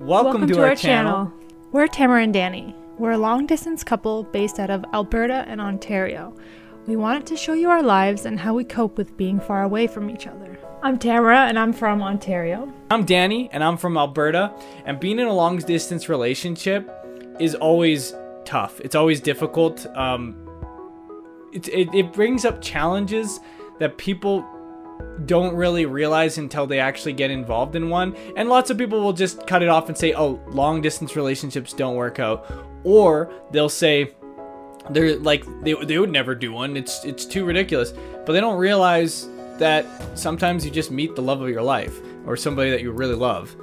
Welcome, to, our, channel. We're Tamra and Danny. We're a long distance couple based out of Alberta and Ontario. We wanted to show you our lives and how we cope with being far away from each other. I'm Tamra and I'm from Ontario. I'm Danny and I'm from Alberta. And being in a long distance relationship is always tough. It's always difficult. Um, it, it, it brings up challenges that people don't really realize until they actually get involved in one. And lots of people will just cut it off and say, oh, long distance relationships don't work out. Or they'll say, they're like they, they would never do one it's it's too ridiculous but they don't realize that sometimes you just meet the love of your life or somebody that you really love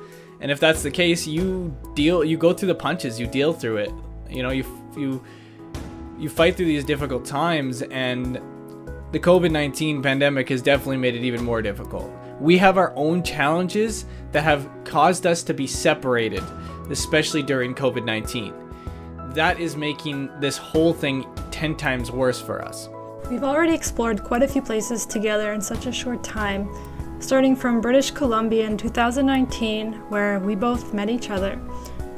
and if that's the case you deal you go through the punches you deal through it you know you you you fight through these difficult times and the COVID 19 pandemic has definitely made it even more difficult. We have our own challenges that have caused us to be separated, especially during COVID 19. That is making this whole thing 10 times worse for us. We've already explored quite a few places together in such a short time, starting from British Columbia in 2019, where we both met each other,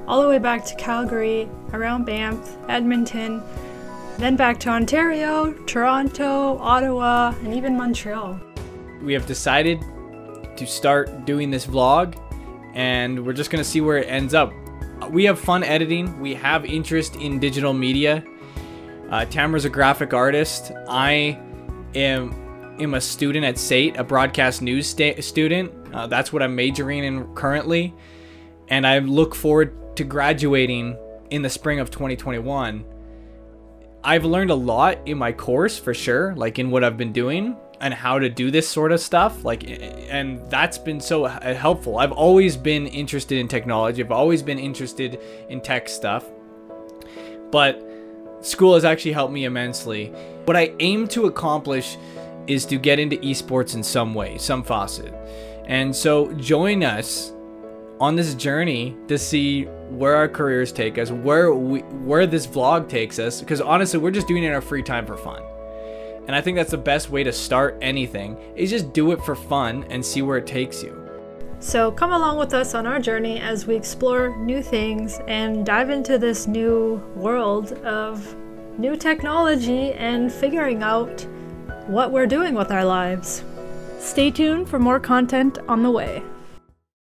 all the way back to Calgary, around Banff, Edmonton, then back to Ontario, Toronto, Ottawa, and even Montreal. We have decided to start doing this vlog and we're just gonna see where it ends up. We have fun editing, we have interest in digital media. Uh, Tamra's a graphic artist. I am am a student at SAIT, a broadcast news student. Uh, that's what I'm majoring in currently. And I look forward to graduating in the spring of 2021 I've learned a lot in my course for sure, like in what I've been doing and how to do this sort of stuff. Like, and that's been so uh, helpful. I've always been interested in technology, I've always been interested in tech stuff, but school has actually helped me immensely. What I aim to accomplish is to get into esports in some way, some facet. And so join us on this journey to see where our careers take us, where we, where this vlog takes us. Because honestly, we're just doing it in our free time for fun. And I think that's the best way to start anything is just do it for fun and see where it takes you. So come along with us on our journey as we explore new things and dive into this new world of new technology and figuring out what we're doing with our lives. Stay tuned for more content on the way.